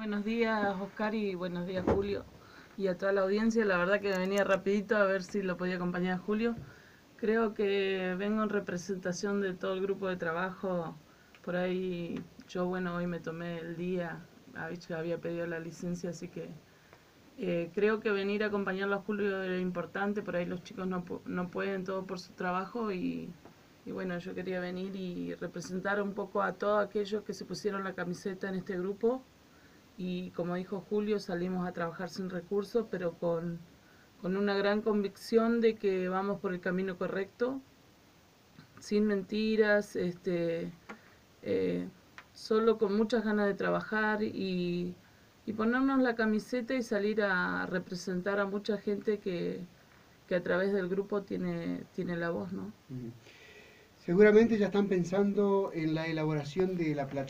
Buenos días Oscar y buenos días Julio y a toda la audiencia. La verdad que venía rapidito a ver si lo podía acompañar a Julio. Creo que vengo en representación de todo el grupo de trabajo. Por ahí yo, bueno, hoy me tomé el día, había pedido la licencia, así que eh, creo que venir a acompañarlo a Julio era importante. Por ahí los chicos no, no pueden todo por su trabajo y, y bueno, yo quería venir y representar un poco a todos aquellos que se pusieron la camiseta en este grupo y como dijo Julio, salimos a trabajar sin recursos, pero con, una gran convicción de que vamos por el camino correcto, sin mentiras, este, eh, solo con muchas ganas de trabajar y, ponernos la camiseta y salir a representar a mucha gente que, a través del grupo tiene, tiene la voz, ¿no? Seguramente ya están pensando en la elaboración de la plataforma.